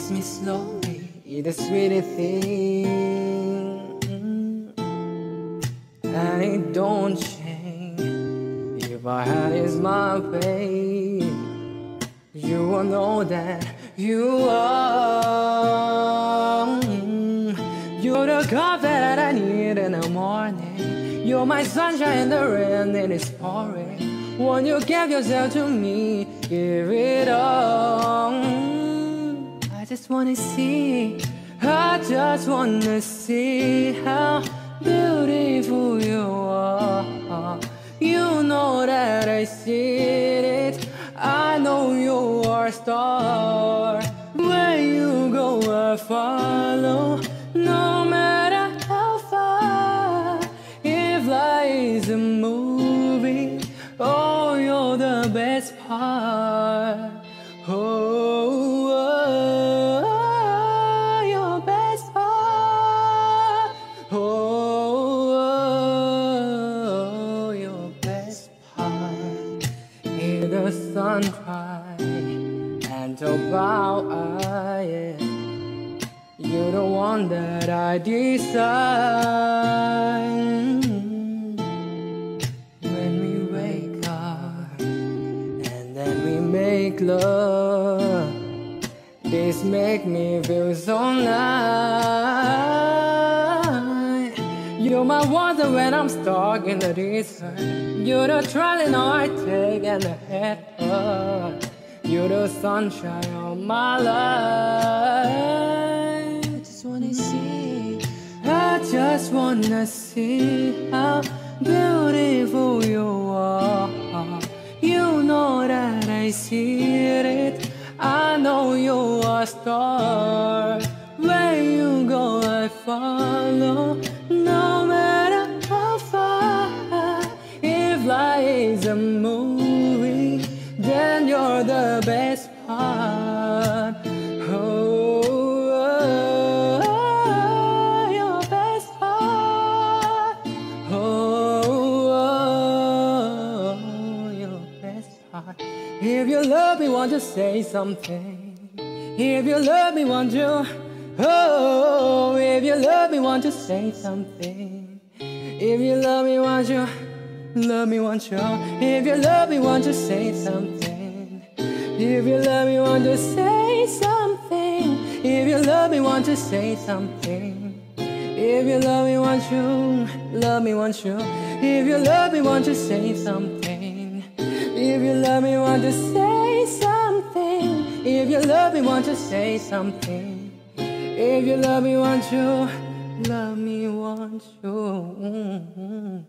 kiss me slowly, it's the sweetest thing, and it don't change. If I had is my babe, you will know that you are. You're the cup that I need in the morning. You're my sunshine in the rain and it's pouring. When you give yourself to me, give it all. I just wanna see, I just wanna see how beautiful you are. You know that I see it. I know you are a star. Where you go, I follow. No matter how far, if life is a movie, cry and talk about I am. You're the one that I desire. When we wake up and then we make love, this make me feel so nice. You're my when I'm stuck in the desert. You're the trolley I take and the head up. You're the sunshine of my life. I just wanna see. I just wanna see how beautiful you are. You know that I see it. I know you are a star. The best part. Oh, oh, oh, your best part. Oh, oh, oh, your best part. If you love me, won't you say something? If you love me, won't you? Oh, if you love me, won't you say something? If you love me, won't you? Love me, won't you? If you love me, won't you say something? If you love me, won't you say something? If you love me, won't you say something? If you love me, won't you? Love me, won't you? If you love me, won't you say something? If you love me, won't you say something? If you love me, won't you say something? If you love me, won't you? Love me, won't you?